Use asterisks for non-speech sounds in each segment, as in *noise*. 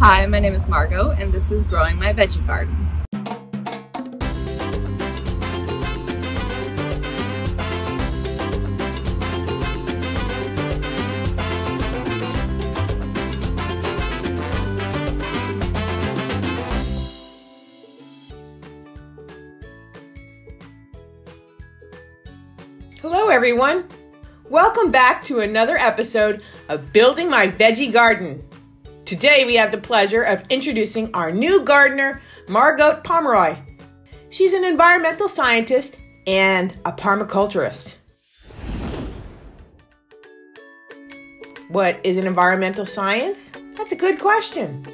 Hi, my name is Margot, and this is Growing My Veggie Garden. Hello, everyone. Welcome back to another episode of Building My Veggie Garden. Today, we have the pleasure of introducing our new gardener, Margot Pomeroy. She's an environmental scientist and a permaculturist. What is an environmental science? That's a good question.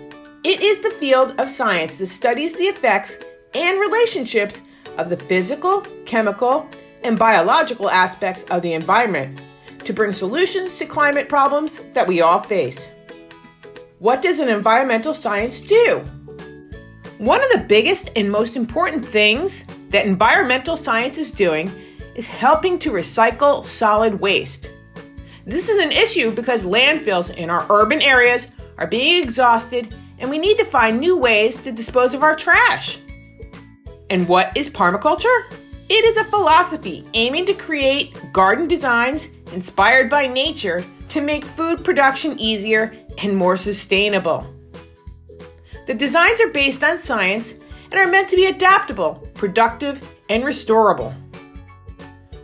It is the field of science that studies the effects and relationships of the physical, chemical, and biological aspects of the environment to bring solutions to climate problems that we all face. What does an environmental science do? One of the biggest and most important things that environmental science is doing is helping to recycle solid waste. This is an issue because landfills in our urban areas are being exhausted and we need to find new ways to dispose of our trash. And what is permaculture? It is a philosophy aiming to create garden designs inspired by nature to make food production easier and more sustainable. The designs are based on science and are meant to be adaptable, productive, and restorable.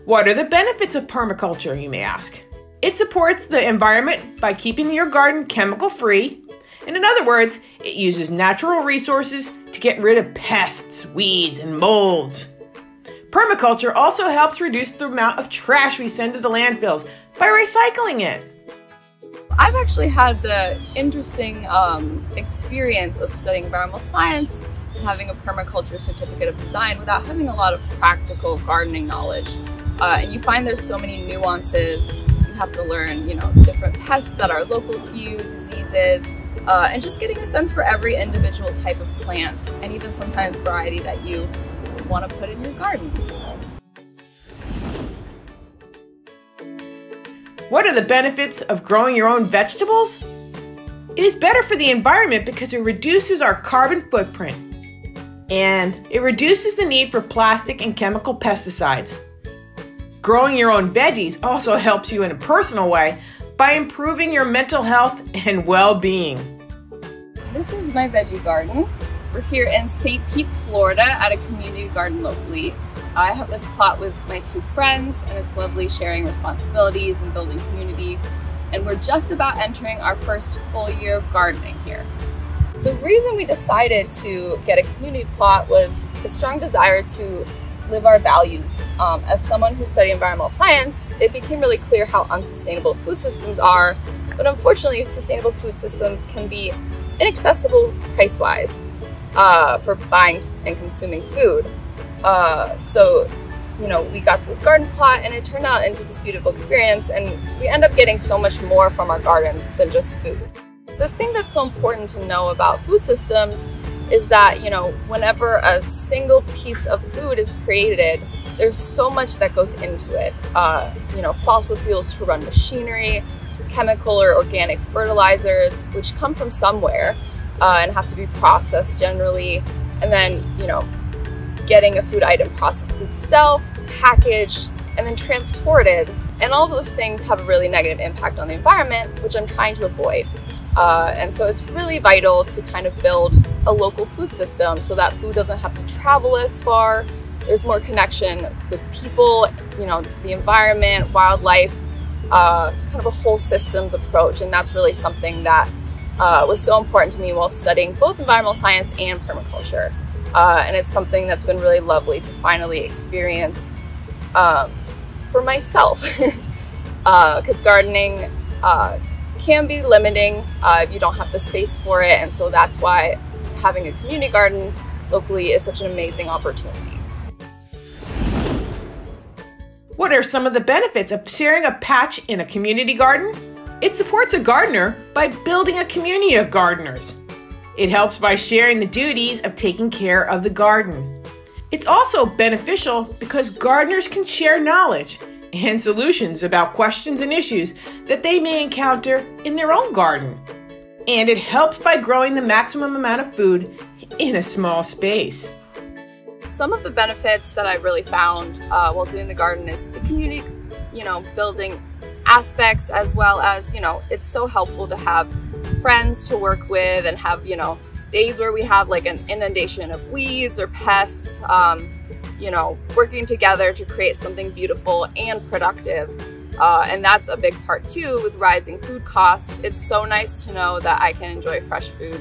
What are the benefits of permaculture, you may ask? It supports the environment by keeping your garden chemical free. And in other words, it uses natural resources to get rid of pests, weeds, and molds. Permaculture also helps reduce the amount of trash we send to the landfills by recycling it. I've actually had the interesting um, experience of studying environmental science and having a permaculture certificate of design without having a lot of practical gardening knowledge. Uh, and you find there's so many nuances. You have to learn, you know, different pests that are local to you, diseases, uh, and just getting a sense for every individual type of plant and even sometimes variety that you want to put in your garden. What are the benefits of growing your own vegetables? It is better for the environment because it reduces our carbon footprint and it reduces the need for plastic and chemical pesticides. Growing your own veggies also helps you in a personal way by improving your mental health and well being. This is my veggie garden. We're here in St. Pete, Florida at a community garden locally. I have this plot with my two friends and it's lovely sharing responsibilities and building community. And we're just about entering our first full year of gardening here. The reason we decided to get a community plot was a strong desire to live our values. Um, as someone who studied environmental science, it became really clear how unsustainable food systems are, but unfortunately sustainable food systems can be inaccessible price-wise uh, for buying and consuming food. Uh, so, you know, we got this garden plot and it turned out into this beautiful experience and we end up getting so much more from our garden than just food. The thing that's so important to know about food systems is that, you know, whenever a single piece of food is created, there's so much that goes into it. Uh, you know, fossil fuels to run machinery, chemical or organic fertilizers, which come from somewhere, uh, and have to be processed generally. And then, you know, getting a food item processed itself, packaged, and then transported. And all of those things have a really negative impact on the environment, which I'm trying to avoid. Uh, and so it's really vital to kind of build a local food system so that food doesn't have to travel as far. There's more connection with people, you know, the environment, wildlife, uh, kind of a whole systems approach. And that's really something that uh, was so important to me while studying both environmental science and permaculture. Uh, and it's something that's been really lovely to finally experience um, for myself. Because *laughs* uh, gardening uh, can be limiting uh, if you don't have the space for it. And so that's why having a community garden locally is such an amazing opportunity. What are some of the benefits of sharing a patch in a community garden? It supports a gardener by building a community of gardeners. It helps by sharing the duties of taking care of the garden. It's also beneficial because gardeners can share knowledge and solutions about questions and issues that they may encounter in their own garden. and it helps by growing the maximum amount of food in a small space. Some of the benefits that I really found uh, while doing the garden is the community, you know, building aspects as well as, you know, it's so helpful to have friends to work with and have, you know, days where we have like an inundation of weeds or pests, um, you know, working together to create something beautiful and productive. Uh, and that's a big part too with rising food costs. It's so nice to know that I can enjoy fresh food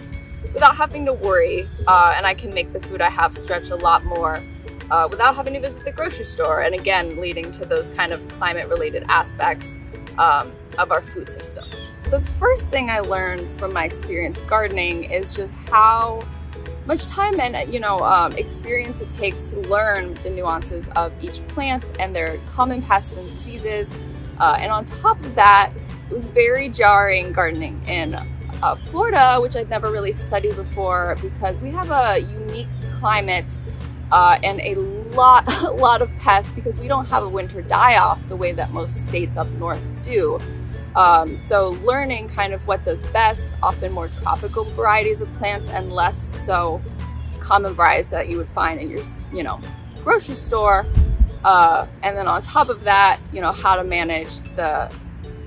without having to worry uh, and I can make the food I have stretch a lot more uh, without having to visit the grocery store and again leading to those kind of climate related aspects um, of our food system. The first thing I learned from my experience gardening is just how much time and you know um, experience it takes to learn the nuances of each plant and their common pests and diseases. Uh, and on top of that, it was very jarring gardening in uh, Florida, which I've never really studied before because we have a unique climate uh, and a lot, *laughs* a lot of pests because we don't have a winter die-off the way that most states up north do. Um, so learning kind of what those best, often more tropical varieties of plants and less so common varieties that you would find in your, you know, grocery store. Uh, and then on top of that, you know, how to manage the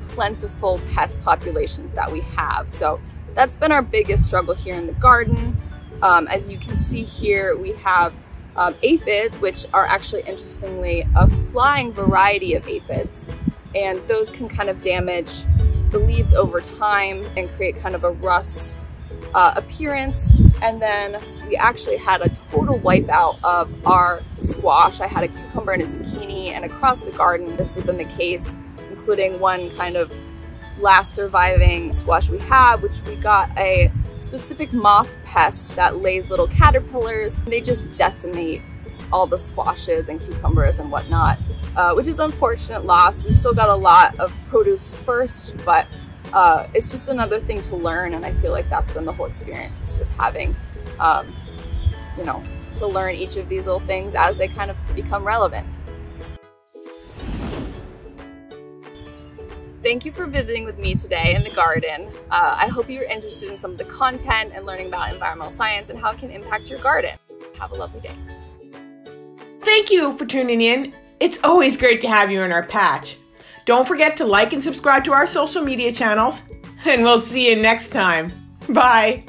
plentiful pest populations that we have. So that's been our biggest struggle here in the garden. Um, as you can see here, we have um, aphids, which are actually interestingly a flying variety of aphids and those can kind of damage the leaves over time and create kind of a rust uh, appearance. And then we actually had a total wipeout of our squash. I had a cucumber and a zucchini and across the garden this has been the case, including one kind of last surviving squash we have, which we got a specific moth pest that lays little caterpillars. They just decimate all the squashes and cucumbers and whatnot uh, which is unfortunate loss. We still got a lot of produce first, but uh, it's just another thing to learn. And I feel like that's been the whole experience. It's just having, um, you know, to learn each of these little things as they kind of become relevant. Thank you for visiting with me today in the garden. Uh, I hope you're interested in some of the content and learning about environmental science and how it can impact your garden. Have a lovely day. Thank you for tuning in it's always great to have you in our patch. Don't forget to like and subscribe to our social media channels, and we'll see you next time. Bye.